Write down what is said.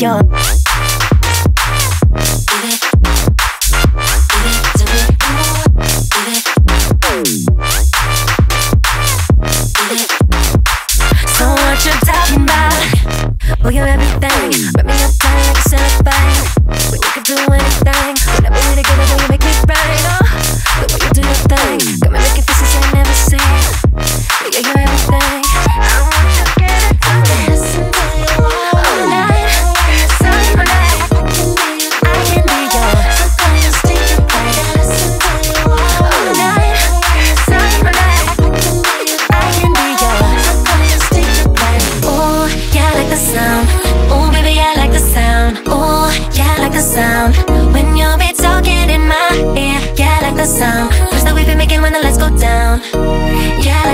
you about? Well, you're everything. Wrap me up tight like a cellophane. We could do anything. Whenever we're together, you make me right. Oh, sound. When you be talking in my ear, yeah, like the sound. First that we be making when the lights go down. Yeah,